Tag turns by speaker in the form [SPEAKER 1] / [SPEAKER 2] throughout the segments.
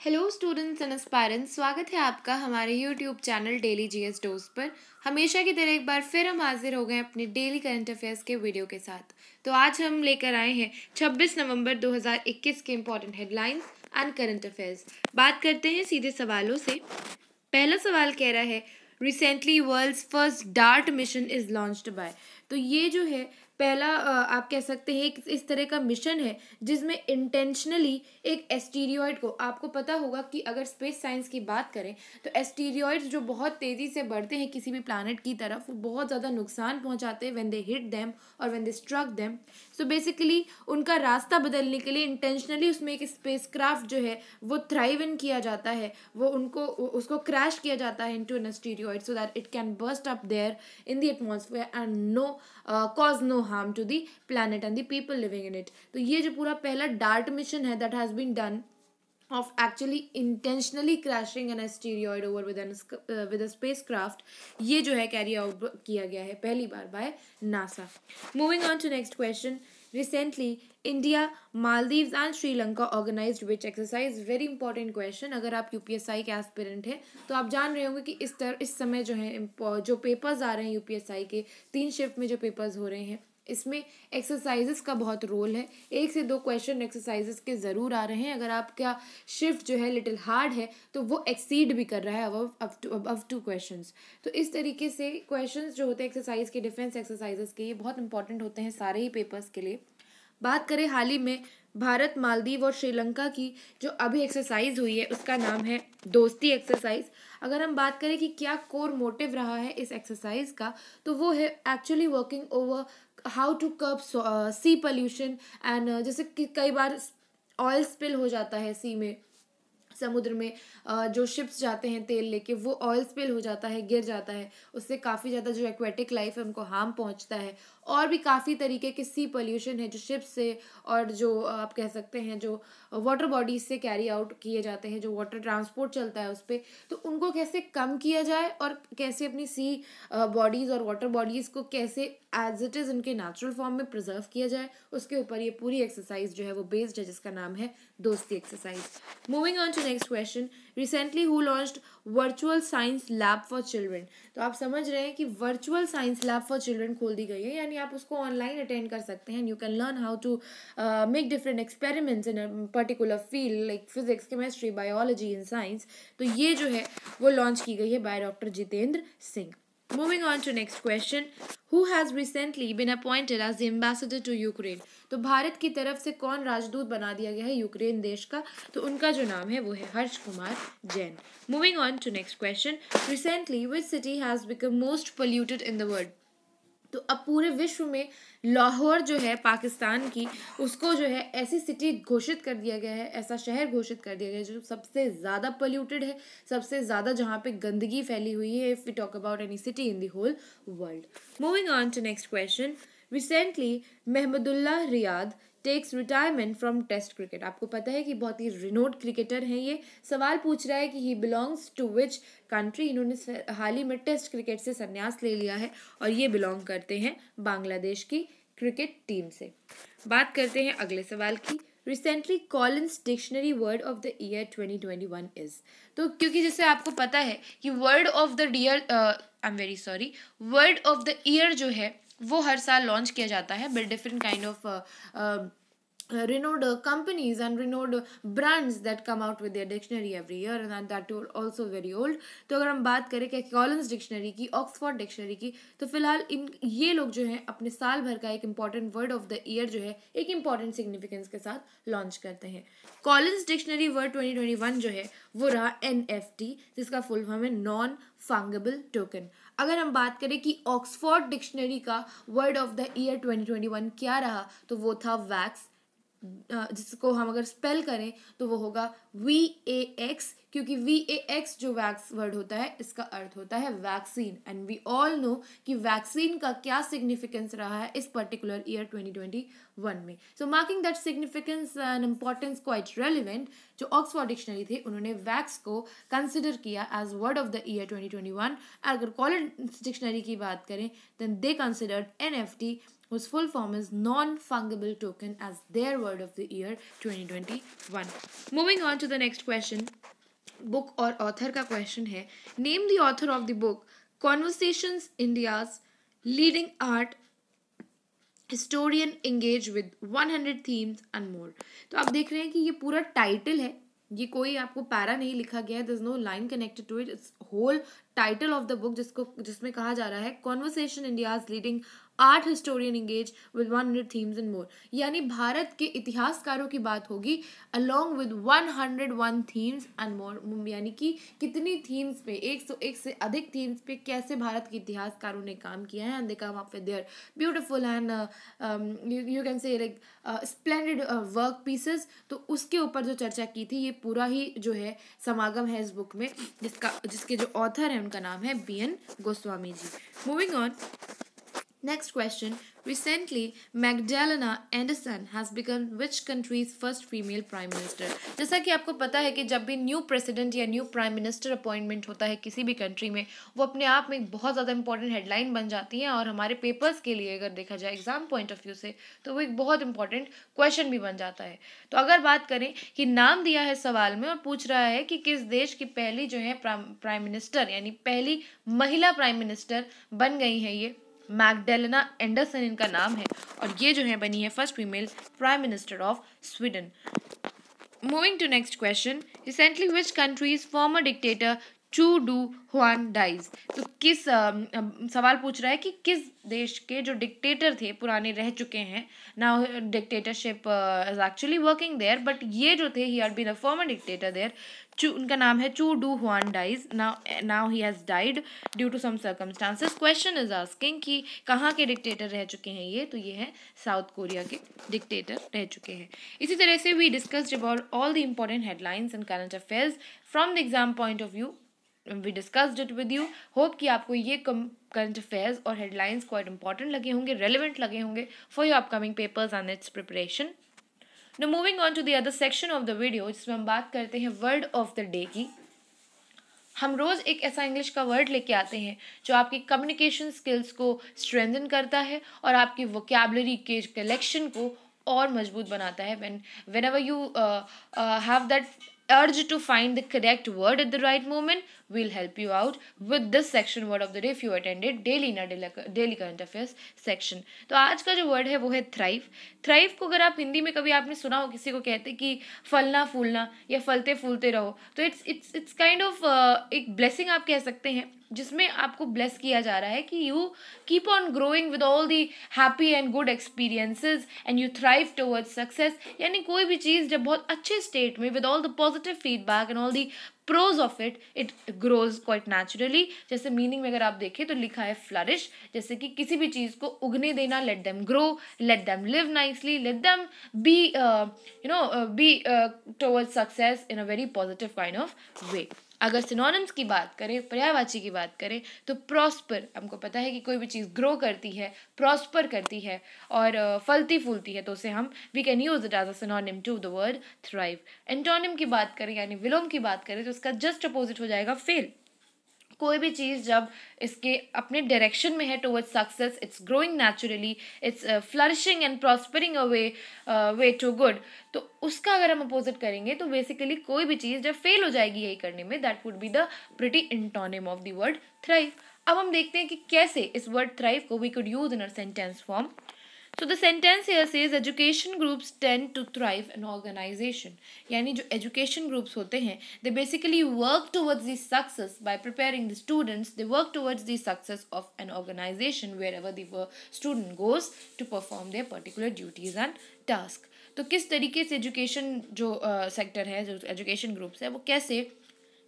[SPEAKER 1] Hello students and aspirants स्वागत है आपका हमारे YouTube channel daily GS dose पर। हमेशा की तरह एक बार फिर हम हाजिर हो गए अपने डेली करंट अफेयर्स के वीडियो के साथ। तो आज हम लेकर आए हैं 26 नवंबर 2021 के important headlines and current affairs बात करते हैं सीधे सवालों से। पहला सवाल कह रहा है recently world's first DART mission is launched by तो ये जो है, पहला आप कह सकते हैं इस तरह का मिशन है, जिसमें इंटेंशनली एक एस्टीरियोइड को, आपको पता होगा कि अगर स्पेस साइंस की बात करें तो एस्टीरियोइड्स जो बहुत तेज़ी से बढ़ते हैं किसी भी प्लानट की तरफ़, वो बहुत ज़्यादा नुकसान पहुंचाते हैं व्हेन दे हिट देम और when they struck them so basically उनका रास्ता बदलने के लिए इंटेंशनली उसमें एक स्पेस जो है, वो थ्राइव इन किया जाता है, वो उनको उसको क्रैश किया जाता है into an asteroid so that it can burst up there in the atmosphere and no cause no harm to the planet and the people living in it तो ये जो पूरा पहला डार्ट मिशन है that has been done of actually intentionally crashing an asteroid over with an uh, with a spacecraft ये जो है carry out किया गया है पहली बार by NASA. Moving on to next question recently india maldives and sri lanka organized which exercise very important question अगर आप UPSI के एस्पिरेंट हैं तो आप जान रहे होंगे कि इस तरह इस समय जो है जो पेपर्स आ रहे हैं UPSI के तीन शिफ्ट में जो पेपर्स हो रहे हैं इसमें एक्सरसाइजेस का बहुत रोल है। एक से दो क्वेश्चन एक्सरसाइजेस के ज़रूर आ रहे हैं। अगर आपका शिफ्ट जो है लिटिल हार्ड है तो वो एक्सीड भी कर रहा है टू अव टू क्वेश्चन तो इस तरीके से क्वेश्चन जो होते हैं एक्सरसाइज के डिफेंस एक्सरसाइजेस के, ये बहुत इंपॉर्टेंट होते हैं सारे ही पेपर्स के लिए। बात करें हाल ही में भारत, मालदीव और श्रीलंका की, जो अभी एक्सरसाइज हुई है, उसका नाम है दोस्ती एक्सरसाइज अगर हम बात करें कि क्या कोर मोटिव रहा है इस एक्सरसाइज का तो वो है actually working over how to curb sea pollution and जैसे कि कई बार ऑयल स्पिल हो जाता है सी में समुद्र में जो शिप्स जाते हैं तेल लेके, वो ऑयल स्पिल हो जाता है, गिर जाता है। उससे काफ़ी ज़्यादा जो एक्वेटिक लाइफ है, उनको हार्म पहुँचता है। और भी काफ़ी तरीके के सी पोल्यूशन है, जो शिप्स से और जो आप कह सकते हैं, जो वाटर बॉडीज से कैरी आउट किए जाते हैं, जो वाटर ट्रांसपोर्ट चलता है उस पर तो उनको कैसे कम किया जाए और कैसे अपनी सी बॉडीज़ और वाटर बॉडीज़ को कैसे एज इट इज़ उनके नेचुरल फॉर्म में प्रिजर्व किया जाए, उसके ऊपर ये पूरी एक्सरसाइज जो है, वो बेस्ड है, जिसका नाम है Dosti exercise moving on to next question recently who launched virtual science lab for children तो आप समझ रहे हैं कि virtual science lab for children खोल दी गई है, यानी आप उसको ऑनलाइन अटेंड कर सकते हैं you can learn how to make different experiments in particular field like physics chemistry biology in science तो ये जो है, वो लॉन्च की गई है by doctor Jitendra Singh. Moving on to next question who has recently been appointed as ambassador to Ukraine तो भारत की तरफ़ से कौन राजदूत बना दिया गया है यूक्रेन देश का? तो उनका जो नाम है वो है Harsh Kumar Jain. Moving on to next question recently which city has become most polluted in the world तो अब पूरे विश्व में लाहौर जो है, पाकिस्तान की, उसको जो है, ऐसी सिटी घोषित कर दिया गया है, ऐसा शहर घोषित कर दिया गया है, जो सबसे ज़्यादा पोल्यूटेड है, सबसे ज़्यादा जहाँ पे गंदगी फैली हुई है if we talk about any city in the whole world moving on to next question recently Mahmudullah Riyad takes retirement from test cricket आपको पता है कि बहुत ही रिनोड क्रिकेटर हैं ये। सवाल पूछ रहा है कि he belongs to which country इन्होंने हाल ही में टेस्ट क्रिकेट से संन्यास ले लिया है और ये बिलोंग करते हैं बांग्लादेश की क्रिकेट टीम से। बात करते हैं अगले सवाल की। Recently Collins dictionary word of the year 2021 is तो क्योंकि जैसे आपको पता है कि word of the dear I am very sorry word of the year जो है, वो हर साल लॉन्च किया जाता है but different kind of renowned uh, companies and renowned uh, brands that come out with their dictionary every year and that are also very old. तो अगर हम बात करें कि कॉलन्स डिक्शनरी की ऑक्सफोर्ड डिक्शनरी की तो फ़िलहाल इन ये लोग जो हैं अपने साल भर का एक important word of the year जो है एक इंपॉर्टेंट सिग्निफिकेंस के साथ लॉन्च करते हैं। कॉलन्स डिक्शनरी वर्ड 2021 जो है वो रहा एन जिसका फुल फॉर्म है नॉन फंगेबल टोकन अगर हम बात करें कि ऑक्सफोर्ड डिक्शनरी का वर्ड ऑफ़ द ईयर 2021 क्या रहा तो वो था वैक्स जिसको हम अगर स्पेल करें तो वो होगा वी ए एक्स क्योंकि वी ए एक्स जो वैक्स वर्ड होता है, इसका अर्थ होता है vaccine and we all know कि वैक्सीन का क्या सिग्निफिकेंस रहा है इस पर्टिकुलर ईयर 2021 में. So marking that significance and importance quite relevant जो ऑक्सफोर्ड डिक्शनरी थे, उन्होंने वैक्स को कंसिडर किया as word of the year 2021 अगर कॉलेज डिक्शनरी की बात करें then they considered N F T whose full form is non-fungible token as their word of the year 2021 moving on to the next question book और author का question है name the author of the book conversations india's leading art historian engage with 100 themes and more तो आप देख रहे हैं कि ये पूरा टाइटल है ये कोई आपको पैरा नहीं लिखा गया है there is no line connected to it it's whole title of the book जिसको जिसमें कहा जा रहा है conversation India's leading art historian engage with one hundred themes and more यानी भारत के इतिहासकारों की बात होगी along with one hundred one themes and more यानी कि कितनी थीम्स पे, एक सौ एक से अधिक थीम्स पे कैसे भारत के इतिहासकारों ने काम किया है? And they come up with their beautiful and you can say like splendid work pieces तो उसके ऊपर जो चर्चा की थी, ये पूरा ही जो है, समागम है इस बुक में, जिसका, जिसके जो ऑथर हैं, उनका नाम है B N Goswami ji. Moving on Next question Recently, Magdalena Anderson has become which country's first female prime minister? जैसा कि आपको पता है कि जब भी न्यू प्रेसिडेंट या न्यू प्राइम मिनिस्टर अपॉइंटमेंट होता है किसी भी कंट्री में वो अपने आप में एक बहुत ज़्यादा इंपॉर्टेंट हेडलाइन बन जाती है और हमारे पेपर्स के लिए अगर देखा जाए एग्ज़ाम पॉइंट ऑफ़ व्यू से तो वो एक बहुत इंपॉर्टेंट क्वेश्चन भी बन जाता है तो अगर बात करें कि नाम दिया है सवाल में और पूछ रहा है कि किस देश की पहली जो है प्राइम मिनिस्टर यानी पहली महिला प्राइम मिनिस्टर बन गई है ये मैगडेलिना एंडरसन इनका नाम है। और ये जो है बनी है first female prime minister of Sweden moving to next question recently which country's former dictator Chun Doo Hwan dies तो किस आ, सवाल पूछ रहा है कि किस देश के जो डिक्टेटर थे पुराने रह चुके हैं। ना dictatorship is actually working there but ये जो थे he are been a former dictator there Chun, उनका नाम है Chun Doo Hwan dies. Now now he has died due to some circumstances question is asking कि कहाँ के डिक्टेटर रह चुके हैं ये? तो ये है साउथ कोरिया के डिक्टेटर रह चुके हैं। इसी तरह से we discussed about all the important headlines and current affairs from the exam point of view we discussed it with you hope कि आपको ये कम करंट अफेयर्स और हेडलाइंस क्वाइट इंपॉर्टेंट लगे होंगे रेलिवेंट लगे होंगे for your upcoming papers and its preparation now moving on to the other section of the video जिसमें हम बात करते हैं वर्ड ऑफ़ द डे की, हम रोज़ एक ऐसा इंग्लिश का वर्ड लेके आते हैं, जो आपकी कम्युनिकेशन स्किल्स को स्ट्रेंथन करता है और आपकी वोकेबलरी के कलेक्शन को और मज़बूत बनाता है। When whenever you have that urge to find the correct word at the right moment will help you out with this section word of the day if you attended daily na daily current affairs section तो आज का जो word है वो है thrive thrive को अगर आप हिंदी में कभी आपने सुना हो किसी को कहते कि फलना फूलना या फलते फूलते रहो तो it's it's it's kind of एक ब्लेसिंग आप कह सकते हैं जिसमें आपको ब्लेस किया जा रहा है कि you keep on growing with all the happy and good experiences and you thrive towards success यानी कोई भी चीज़ जब बहुत अच्छे स्टेट में with all the positive feedback and all the pros of it it grows quite naturally जैसे meaning में अगर आप देखें तो लिखा है फ्लरिश जैसे कि किसी भी चीज़ को उगने देना let them grow let them live nicely let them be you know be towards success in a very positive kind of way अगर सिनोनिम्स की बात करें, पर्यायवाची की बात करें तो प्रॉस्पर हमको पता है कि कोई भी चीज़ ग्रो करती है प्रॉस्पर करती है और फलती फूलती है तो उसे हम we can use it as a synonym to the word thrive antonym की बात करें, यानी विलोम की बात करें तो उसका जस्ट अपोजिट हो जाएगा फेल कोई भी चीज़ जब इसके अपने डायरेक्शन में है towards success it's growing naturally it's flourishing and prospering a way way to good तो उसका अगर हम अपोजिट करेंगे तो बेसिकली कोई भी चीज़ जब फेल हो जाएगी यही करने में that would be the pretty antonym of the word thrive अब हम देखते हैं कि कैसे इस वर्ड थ्राइव को we could use in our sentence form so the sentence here is education groups tend to thrive an organisation यानी जो एजुकेशन ग्रुप्स होते हैं they basically work towards this success by preparing the students they work towards the success of an organisation wherever the student goes to perform their particular duties and task तो किस तरीके से education जो sector uh, है जो education groups है वो कैसे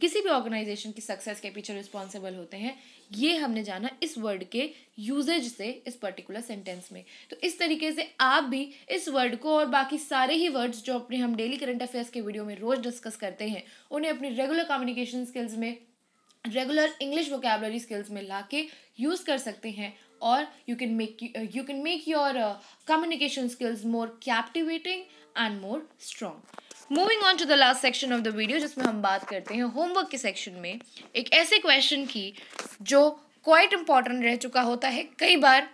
[SPEAKER 1] किसी भी ऑर्गेनाइजेशन की सक्सेस के पीछे रिस्पॉन्सिबल होते हैं, ये हमने जाना इस वर्ड के यूजेज से, इस पर्टिकुलर सेंटेंस में। तो इस तरीके से आप भी इस वर्ड को और बाकी सारे ही वर्ड्स जो अपने हम डेली करंट अफेयर्स के वीडियो में रोज डिस्कस करते हैं, उन्हें अपनी रेगुलर कम्युनिकेशन स्किल्स में रेगुलर इंग्लिश वोकेबलरी स्किल्स में ला के यूज़ कर सकते हैं और you can make you can make your communication skills more captivating and more strong moving on to the last section of the video जिसमें हम बात करते हैं होमवर्क के सेक्शन में, एक ऐसे क्वेश्चन की, जो क्वाइट इंपॉर्टेंट रह चुका होता है, कई बार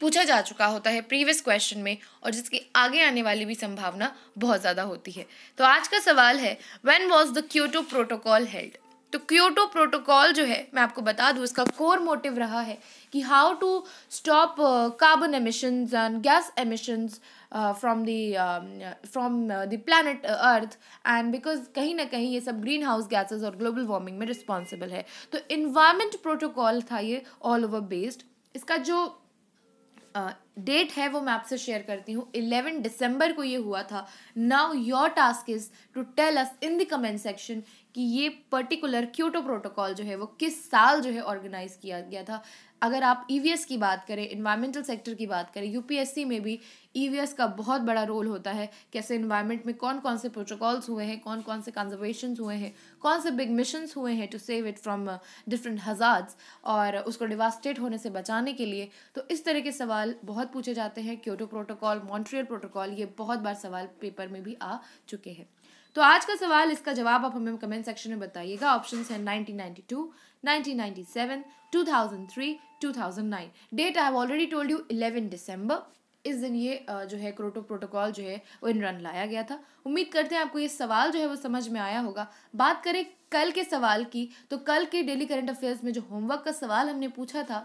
[SPEAKER 1] पूछा जा चुका होता है प्रीवियस क्वेश्चन में, और जिसकी आगे आने वाली भी संभावना बहुत ज़्यादा होती है। तो आज का सवाल है when was the Kyoto protocol held तो क्योटो प्रोटोकॉल जो है, मैं आपको बता दूँ, इसका कोर मोटिव रहा है कि how to stop carbon emissions and gas emissions from the from the planet earth and because कहीं ना कहीं ये सब ग्रीन हाउस गैसेज और ग्लोबल वार्मिंग में रिस्पॉन्सिबल है तो इन्वायरमेंट प्रोटोकॉल था ये ऑल ओवर बेस्ड इसका जो डेट uh, है वो मैं आपसे शेयर करती हूँ इलेवन दिसंबर को ये हुआ था now your task is to tell us in the comment section कि ये पर्टिकुलर क्यूटो प्रोटोकॉल जो है वो किस साल जो है ऑर्गेनाइज किया गया था। अगर आप ई e की बात करें इन्वायरमेंटल सेक्टर की बात करें यूपीएससी में भी ई e का बहुत बड़ा रोल होता है। कैसे इन्वायरमेंट में कौन कौन से प्रोटोकॉल्स हुए हैं कौन कौन से कंजर्वेशन हुए हैं, कौन से बिग मिशंस हुए हैं to save it from different hazards और उसको डिवास्टेट होने से बचाने के लिए। तो इस तरह के सवाल बहुत पूछे जाते हैं। क्योटो प्रोटोकॉल मॉन्ट्रियल प्रोटोकॉल ये बहुत बार सवाल पेपर में भी आ चुके हैं। तो आज का सवाल इसका जवाब आप हमें कमेंट सेक्शन में बताइएगा। ऑप्शन है 1992, 1997, 2003, 2009 date I have already told you 11 दिसंबर इस दिन ये जो है क्रोटो प्रोटोकॉल जो है वो इन रन लाया गया था। उम्मीद करते हैं आपको ये सवाल जो है वो समझ में आया होगा। बात करें कल के सवाल की तो कल के डेली करंट अफेयर्स में जो होमवर्क का सवाल हमने पूछा था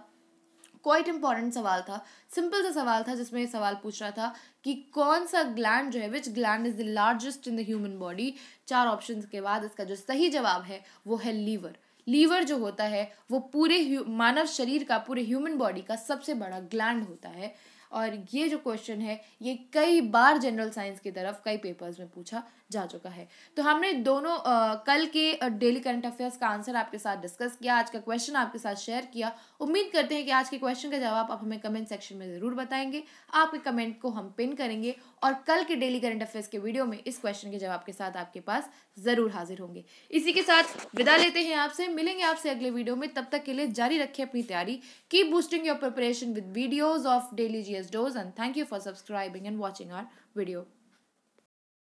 [SPEAKER 1] क्वाइट इंपॉर्टेंट सवाल था। सिंपल सा सवाल था जिसमें ये सवाल पूछ रहा था कि कौन सा ग्लैंड जो है which gland is the largest in the human body चार ऑप्शन के बाद इसका जो सही जवाब है, वो है लीवर। लीवर जो होता है, वो पूरे मानव शरीर का, पूरे ह्यूमन बॉडी का सबसे बड़ा ग्लैंड होता है। और ये जो क्वेश्चन है, ये कई बार जनरल साइंस की तरफ़, कई पेपर्स में पूछा। जा चुका है। तो हमने दोनों आ, कल के डेली करंट अफेयर्स का आंसर आपके साथ डिस्कस किया आज का क्वेश्चन आपके साथ शेयर किया। उम्मीद करते हैं कि आज के क्वेश्चन का जवाब आप हमें कमेंट सेक्शन में ज़रूर बताएँगे। आपके कमेंट को हम पिन करेंगे और कल के डेली करंट अफेयर्स के वीडियो में इस क्वेश्चन के जवाब के साथ आपके पास ज़रूर हाजिर होंगे। इसी के साथ विदा लेते हैं आपसे। मिलेंगे आपसे अगले वीडियो में। तब तक के लिए जारी रखें अपनी तैयारी। की boosting your preparation with videos of daily G S dose and thank you for subscribing and watching our video.